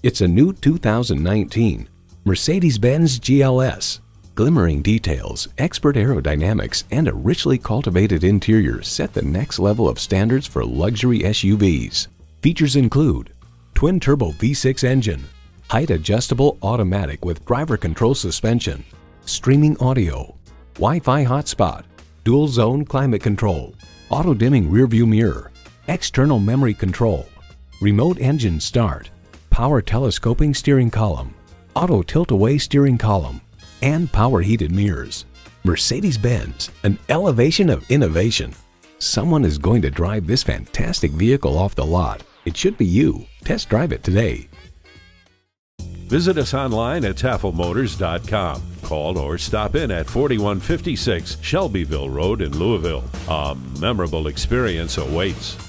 It's a new 2019 Mercedes-Benz GLS. Glimmering details, expert aerodynamics, and a richly cultivated interior set the next level of standards for luxury SUVs. Features include twin-turbo V6 engine, height-adjustable automatic with driver control suspension, streaming audio, Wi-Fi hotspot, dual-zone climate control, auto-dimming rearview mirror, external memory control, remote engine start, power telescoping steering column, auto tilt-away steering column, and power heated mirrors. Mercedes-Benz, an elevation of innovation. Someone is going to drive this fantastic vehicle off the lot. It should be you. Test drive it today. Visit us online at tafelmotors.com. Call or stop in at 4156 Shelbyville Road in Louisville. A memorable experience awaits.